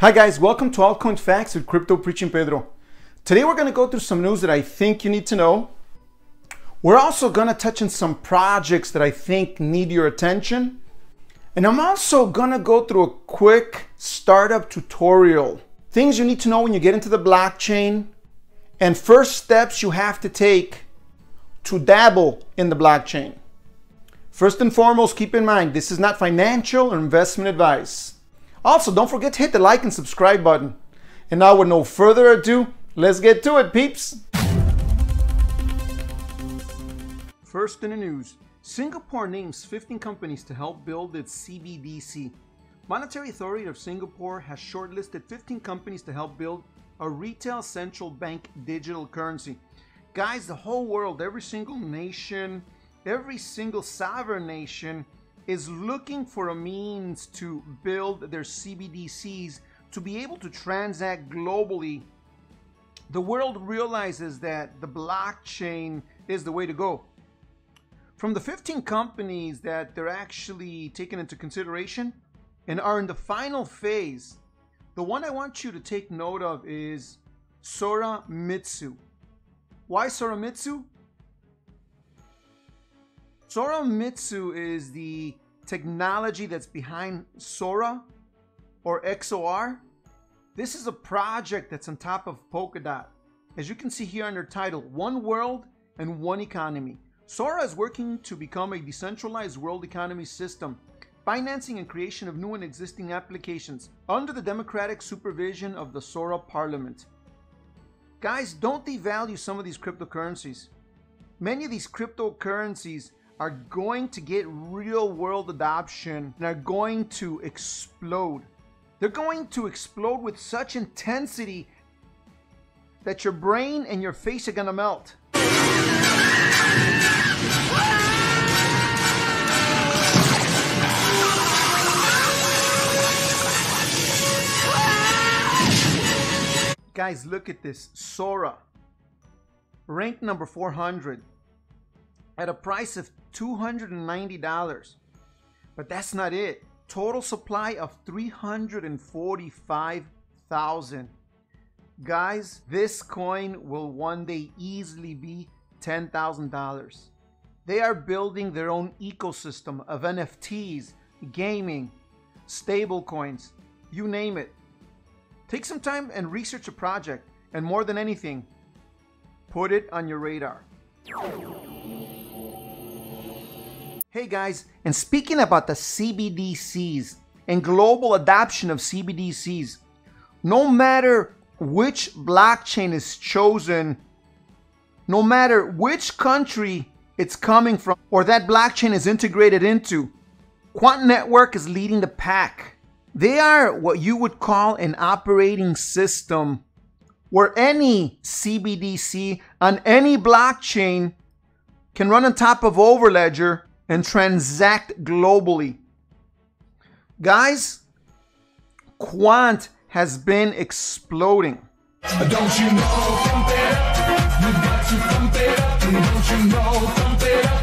Hi guys, welcome to Altcoin Facts with Crypto Preaching Pedro. Today we're going to go through some news that I think you need to know. We're also going to touch on some projects that I think need your attention. And I'm also going to go through a quick startup tutorial. Things you need to know when you get into the blockchain and first steps you have to take to dabble in the blockchain. First and foremost, keep in mind, this is not financial or investment advice. Also, don't forget to hit the like and subscribe button. And now with no further ado, let's get to it, peeps. First in the news, Singapore names 15 companies to help build its CBDC. Monetary Authority of Singapore has shortlisted 15 companies to help build a retail central bank digital currency. Guys, the whole world, every single nation, every single sovereign nation is looking for a means to build their CBDCs to be able to transact globally. The world realizes that the blockchain is the way to go. From the 15 companies that they're actually taken into consideration and are in the final phase, the one I want you to take note of is Soramitsu. Why Soramitsu? Mitsu is the technology that's behind Sora or XOR. This is a project that's on top of Polkadot. As you can see here under title, One World and One Economy. Sora is working to become a decentralized world economy system, financing and creation of new and existing applications under the democratic supervision of the Sora Parliament. Guys, don't devalue some of these cryptocurrencies. Many of these cryptocurrencies are going to get real world adoption and are going to explode. They're going to explode with such intensity that your brain and your face are gonna melt. Guys, look at this. Sora. Ranked number 400 at a price of $290. But that's not it. Total supply of 345,000. Guys, this coin will one day easily be $10,000. They are building their own ecosystem of NFTs, gaming, stable coins, you name it. Take some time and research a project, and more than anything, put it on your radar. Hey guys, and speaking about the CBDCs and global adoption of CBDCs, no matter which blockchain is chosen, no matter which country it's coming from or that blockchain is integrated into, Quant Network is leading the pack. They are what you would call an operating system where any CBDC on any blockchain can run on top of Overledger and transact globally. Guys, Quant has been exploding. Don't you know pump it up? You got to pump it up. Don't you know pump it up?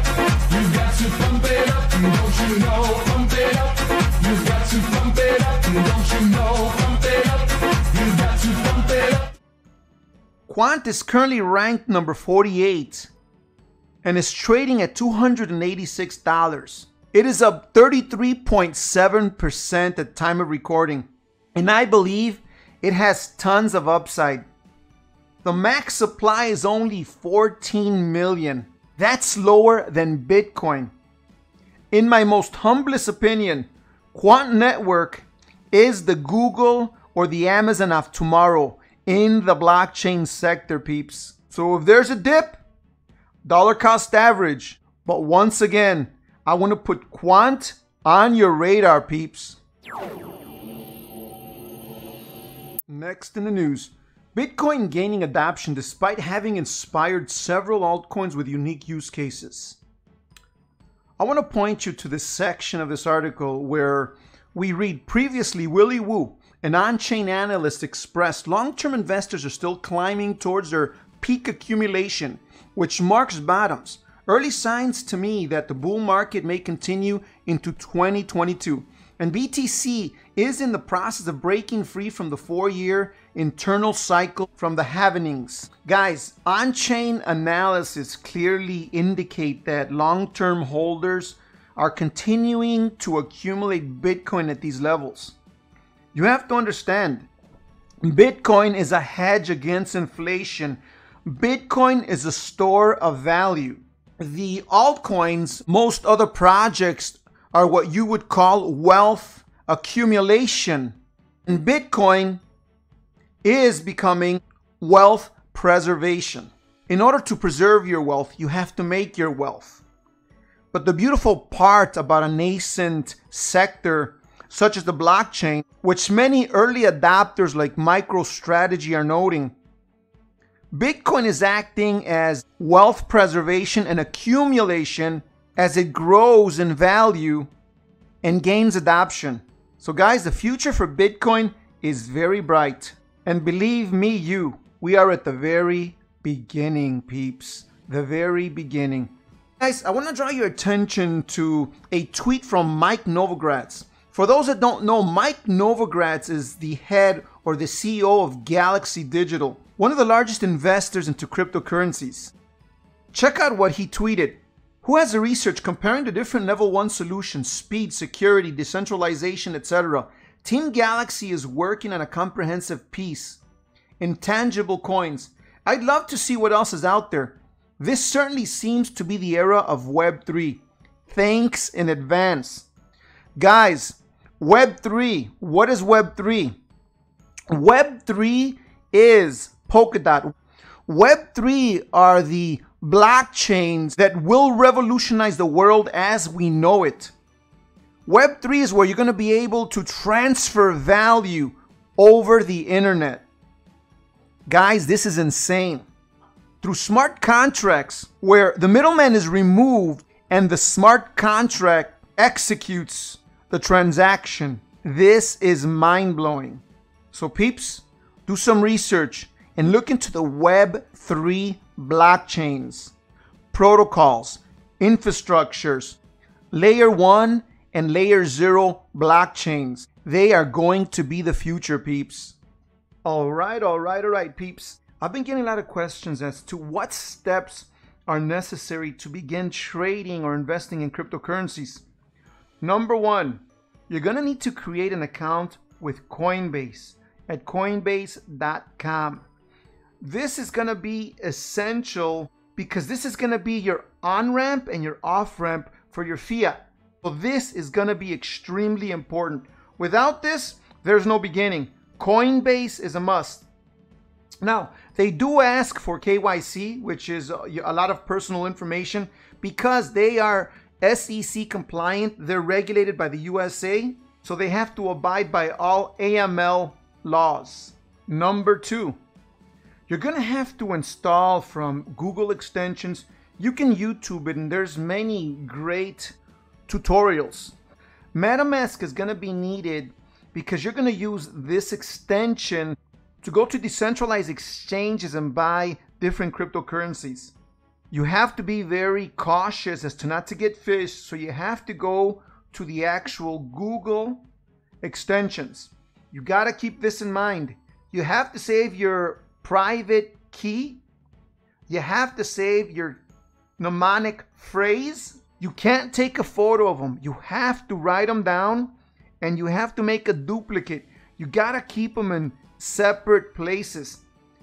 You got to pump it up. Don't you know pump it up? You got to pump it up. Don't you know pump it up? You got to pump it up. Quant is currently ranked number 48 and is trading at $286. It is up 33.7% at time of recording, and I believe it has tons of upside. The max supply is only 14 million. That's lower than Bitcoin. In my most humblest opinion, Quant Network is the Google or the Amazon of tomorrow in the blockchain sector, peeps. So if there's a dip, dollar cost average. But once again, I want to put Quant on your radar, peeps. Next in the news, Bitcoin gaining adoption despite having inspired several altcoins with unique use cases. I want to point you to this section of this article where we read previously Willy Woo, an on chain analyst, expressed long term investors are still climbing towards their peak accumulation which marks bottoms. Early signs to me that the bull market may continue into 2022. And BTC is in the process of breaking free from the four year internal cycle from the halvenings. Guys, on chain analysis clearly indicate that long term holders are continuing to accumulate Bitcoin at these levels. You have to understand, Bitcoin is a hedge against inflation. Bitcoin is a store of value. The altcoins, most other projects, are what you would call wealth accumulation. And Bitcoin is becoming wealth preservation. In order to preserve your wealth, you have to make your wealth. But the beautiful part about a nascent sector such as the blockchain, which many early adopters like MicroStrategy are noting, Bitcoin is acting as wealth preservation and accumulation as it grows in value and gains adoption. So, guys, the future for Bitcoin is very bright. And believe me, you, we are at the very beginning, peeps. The very beginning. Guys, I want to draw your attention to a tweet from Mike Novogratz. For those that don't know, Mike Novogratz is the head or the CEO of Galaxy Digital, one of the largest investors into cryptocurrencies. Check out what he tweeted. Who has the research comparing the different level 1 solutions, speed, security, decentralization, etc. Team Galaxy is working on a comprehensive piece. Intangible coins. I'd love to see what else is out there. This certainly seems to be the era of Web3. Thanks in advance. Guys, Web3. What is Web3? Web3 is Polkadot. Web3 are the blockchains that will revolutionize the world as we know it. Web3 is where you're going to be able to transfer value over the internet. Guys, this is insane. Through smart contracts, where the middleman is removed and the smart contract executes the transaction. This is mind blowing. So, peeps, do some research and look into the Web3 blockchains, protocols, infrastructures, layer one and layer zero blockchains. They are going to be the future, peeps. All right, all right, all right, peeps. I've been getting a lot of questions as to what steps are necessary to begin trading or investing in cryptocurrencies. Number one, you're going to need to create an account with Coinbase at coinbase.com. This is going to be essential because this is going to be your on ramp and your off ramp for your fiat. So, this is going to be extremely important. Without this, there's no beginning. Coinbase is a must. Now, they do ask for KYC, which is uh, a lot of personal information, because they are SEC compliant. They're regulated by the USA, so they have to abide by all AML laws. Number two, you're to have to install from Google extensions. You can YouTube it, and there's many great tutorials. MetaMask is to be needed because you're to use this extension to go to decentralized exchanges and buy different cryptocurrencies. You have to be very cautious as to not to get phished, so you have to go to the actual Google extensions. You got to keep this in mind. You have to save your private key. You have to save your mnemonic phrase. You can't take a photo of them. You have to write them down and you have to make a duplicate. You gotta keep them in separate places.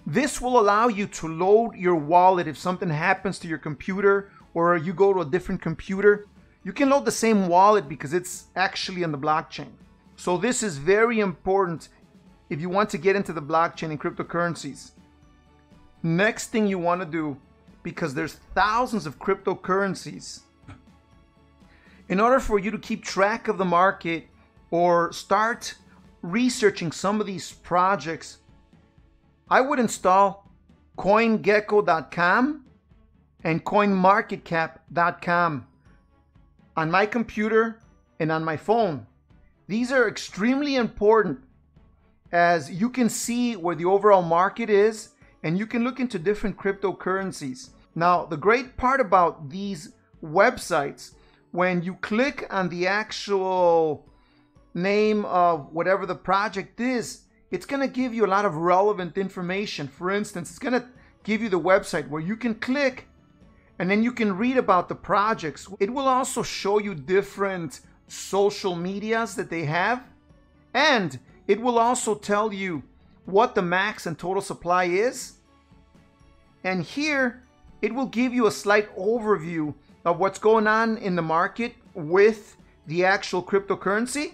This will allow you to load your wallet if something happens to your computer or you go to a different computer. You can load the same wallet because it's actually on the blockchain. So this is very important if you want to get into the blockchain and cryptocurrencies. Next thing you want to do, because there's thousands of cryptocurrencies, in order for you to keep track of the market or start researching some of these projects, I would install CoinGecko.com and CoinMarketCap.com on my computer and on my phone. These are extremely important as you can see where the overall market is and you can look into different cryptocurrencies. Now, the great part about these websites, when you click on the actual name of whatever the project is, it's going to give you a lot of relevant information. For instance, it's going to give you the website where you can click and then you can read about the projects. It will also show you different social medias that they have. And it will also tell you what the max and total supply is. And here, it will give you a slight overview of what's going on in the market with the actual cryptocurrency.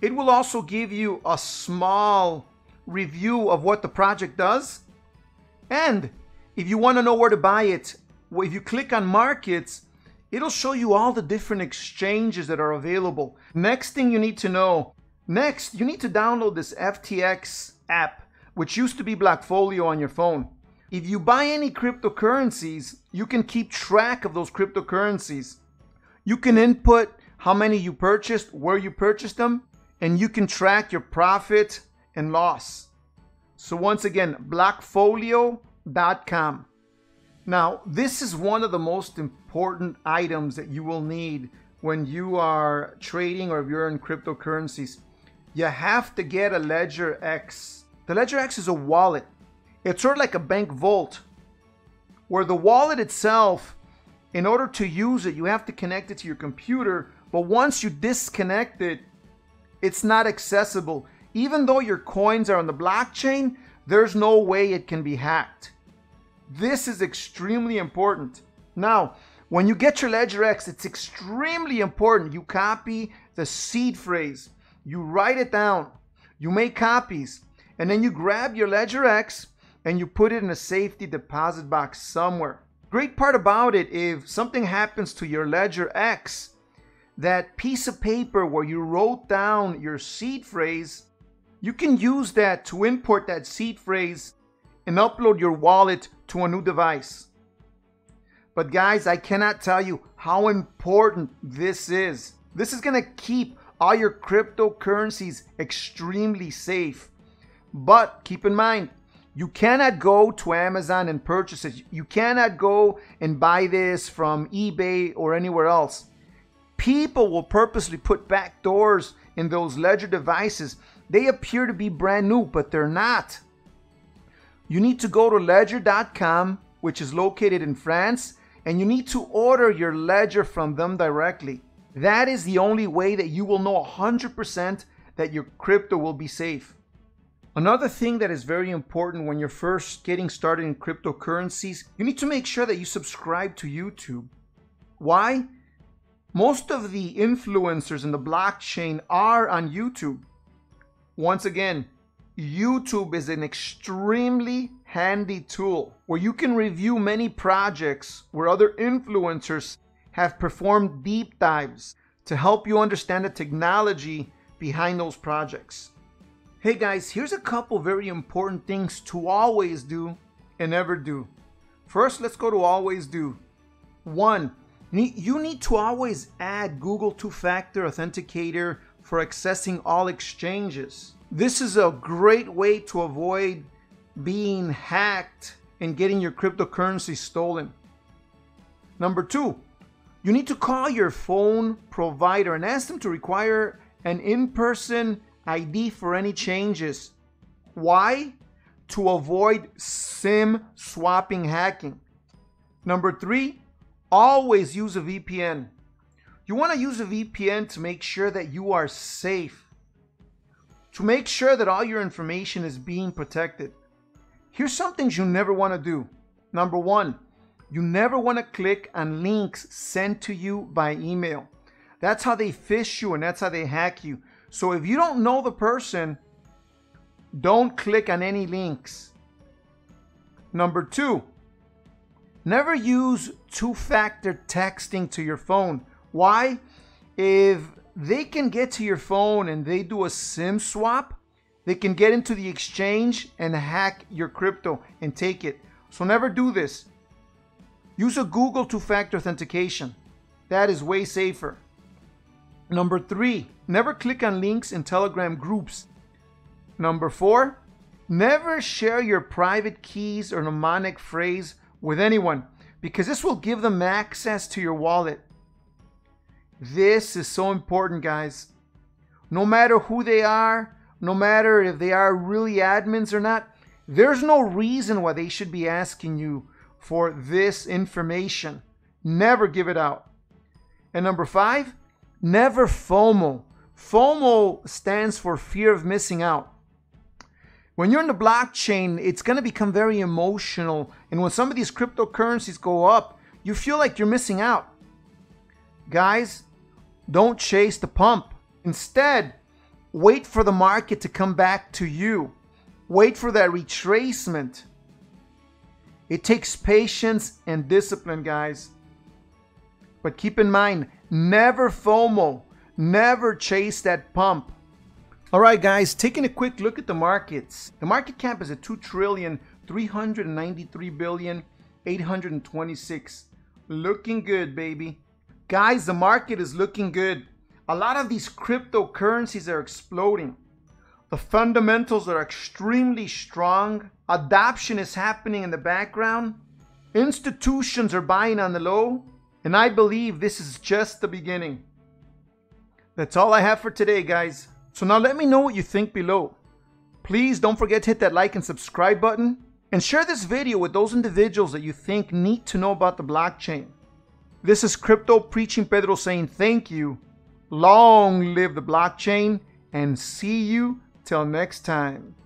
It will also give you a small review of what the project does. And if you want to know where to buy it, if you click on markets, it'll show you all the different exchanges that are available. Next thing you need to know, next, you need to download this FTX app, which used to be Blockfolio on your phone. If you buy any cryptocurrencies, you can keep track of those cryptocurrencies. You can input how many you purchased, where you purchased them, and you can track your profit and loss. So once again, blockfolio.com. Now, this is one of the most important items that you will need when you are trading or if you're in cryptocurrencies. You have to get a Ledger X. The Ledger X is a wallet. It's sort of like a bank vault where the wallet itself, in order to use it, you have to connect it to your computer. But once you disconnect it, it's not accessible. Even though your coins are on the blockchain, there's no way it can be hacked. This is extremely important. Now, when you get your Ledger X, it's extremely important you copy the seed phrase. You write it down. You make copies. And then you grab your Ledger X and you put it in a safety deposit box somewhere. Great part about it, if something happens to your Ledger X, that piece of paper where you wrote down your seed phrase, you can use that to import that seed phrase and upload your wallet to a new device. But guys, I cannot tell you how important this is. This is going to keep all your cryptocurrencies extremely safe. But keep in mind, you cannot go to Amazon and purchase it. You cannot go and buy this from eBay or anywhere else. People will purposely put back doors in those ledger devices. They appear to be brand new, but they're not. You need to go to ledger.com, which is located in France, and you need to order your ledger from them directly. That is the only way that you will know 100% that your crypto will be safe. Another thing that is very important when you're first getting started in cryptocurrencies, you need to make sure that you subscribe to YouTube. Why? Most of the influencers in the blockchain are on YouTube. Once again, YouTube is an extremely handy tool where you can review many projects where other influencers have performed deep dives to help you understand the technology behind those projects. Hey guys, here's a couple very important things to always do and never do. First, let's go to always do. One, you need to always add Google Two Factor Authenticator for accessing all exchanges. This is a great way to avoid being hacked and getting your cryptocurrency stolen. Number two, you need to call your phone provider and ask them to require an in person ID for any changes. Why? To avoid SIM swapping hacking. Number three, always use a VPN. You want to use a VPN to make sure that you are safe, to make sure that all your information is being protected. Here's some things you never want to do. Number one, you never want to click on links sent to you by email. That's how they phish you and that's how they hack you. So if you don't know the person, don't click on any links. Number two, never use two factor texting to your phone. Why? If they can get to your phone and they do a SIM swap, they can get into the exchange and hack your crypto and take it. So never do this. Use a Google two factor authentication. That is way safer. Number three, never click on links in Telegram groups. Number four, never share your private keys or mnemonic phrase with anyone because this will give them access to your wallet. This is so important, guys. no matter who they are, no matter if they are really admins or not, there's no reason why they should be asking you for this information. Never give it out. And number five, never FOMO. FOMO stands for fear of missing out. When you're in the blockchain, it's going to become very emotional. And when some of these cryptocurrencies go up, you feel like you're missing out. Guys, don't chase the pump. Instead, wait for the market to come back to you. Wait for that retracement. It takes patience and discipline, guys. But keep in mind, never FOMO, never chase that pump. All right, guys, taking a quick look at the markets. The market cap is at 2 trillion 393 billion 826. Looking good, baby. Guys, the market is looking good. A lot of these cryptocurrencies are exploding. The fundamentals are extremely strong. Adoption is happening in the background. Institutions are buying on the low. And I believe this is just the beginning. That's all I have for today, guys. So now let me know what you think below. Please don't forget to hit that like and subscribe button. And share this video with those individuals that you think need to know about the blockchain. This is Crypto Preaching Pedro saying thank you. Long live the blockchain and see you till next time.